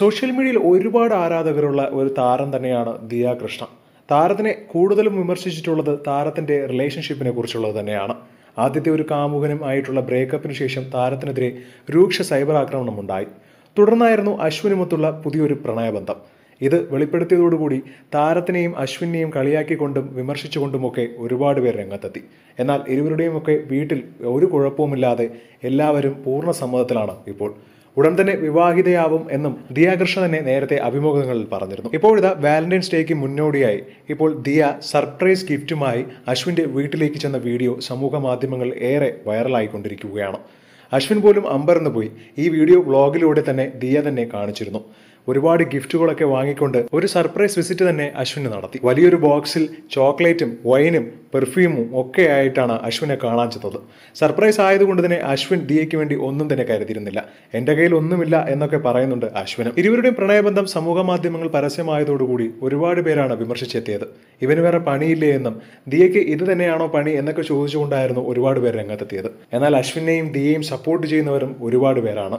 Social മീഡിയയിൽ ഒരുപാട് ആരാധകരുള്ള ഒരു താരം തന്നെയാണ് ദിയ കൃഷ്ണ. താരത്തിനെ കൂടുതലും വിമർശിച്ചിട്ടുള്ളത് താരത്തിന്റെ റിലേഷൻഷിപ്പിനെ കുറിച്ചുള്ളത് തന്നെയാണ്. ആദ്യത്തെ ഒരു കാമുകനും ആയിട്ടുള്ള ബ്രേക്കപ്പിന് ശേഷം താരത്തിനെതിരെ രൂക്ഷ സൈബർ ആക്രമണം ഉണ്ടായി. തുടർന്നായിരുന്നു അശ്വിനുമൊത്തുള്ള പുതിയൊരു പ്രണയബന്ധം. ഇത് വെളിപ്പെടുത്തിയതോടുകൂടി താരത്തിനെയും അശ്വിനെയും കളിയാക്കിക്കൊണ്ടും വിമർശിച്ചുകൊണ്ടുമൊക്കെ ഒരുപാട് പേർ രംഗത്തെത്തി. എന്നാൽ ഇരുവരുടെയും ഒക്കെ വീട്ടിൽ ഒരു കുഴപ്പവുമില്ലാതെ എല്ലാവരും പൂർണ സമ്മതത്തിലാണ് ഇപ്പോൾ. ഉടൻ തന്നെ വിവാഹിതയാവും എന്നും ദിയാകൃഷ്ണ തന്നെ നേരത്തെ അഭിമുഖങ്ങളിൽ പറഞ്ഞിരുന്നു. ഇപ്പോഴിതാ വാലന്റൈൻസ് ഡേക്ക് മുന്നോടിയായി ഇപ്പോൾ ദിയ സർപ്രൈസ് ഗിഫ്റ്റുമായി അശ്വിന്റെ വീട്ടിലേക്ക് ചെന്ന വീഡിയോ സമൂഹ മാധ്യമങ്ങളിൽ ഏറെ വൈറലായിക്കൊണ്ടിരിക്കുകയാണ്. അശ്വിൻ പോലും അമ്പരന്ന് പോയി ഈ വീഡിയോ വ്ളോഗിലൂടെ തന്നെ ദിയ തന്നെ കാണിച്ചിരുന്നു. ഒരുപാട് ഗിഫ്റ്റുകളൊക്കെ വാങ്ങിക്കൊണ്ട് ഒരു സർപ്രൈസ് വിസിറ്റ് തന്നെ അശ്വിന് നടത്തി. വലിയൊരു ബോക്സിൽ ചോക്ലേറ്റും വൈനും പെർഫ്യൂമും ഒക്കെ ആയിട്ടാണ് അശ്വിനെ കാണാൻ ചെന്നത്. സർപ്രൈസ് ആയതുകൊണ്ട് തന്നെ അശ്വിൻ ദിയയ്ക്ക് വേണ്ടി ഒന്നും തന്നെ കരുതിയിരുന്നില്ല. എന്റെ കയ്യിൽ ഒന്നുമില്ല എന്നൊക്കെ പറയുന്നുണ്ട് അശ്വിനും. ഇരുവരുടെയും പ്രണയബന്ധം സമൂഹ മാധ്യമങ്ങൾ പരസ്യമായതോടുകൂടി ഒരുപാട് പേരാണ് വിമർശിച്ചെത്തിയത്. ഇവന് വേറെ പണിയില്ലേ എന്നും ദിയയ്ക്ക് ഇത് തന്നെയാണോ പണി എന്നൊക്കെ ചോദിച്ചുകൊണ്ടായിരുന്നു ഒരുപാട് പേർ രംഗത്തെത്തിയത്. എന്നാൽ അശ്വിനെയും ദിയയും സപ്പോർട്ട് ചെയ്യുന്നവരും ഒരുപാട് പേരാണ്.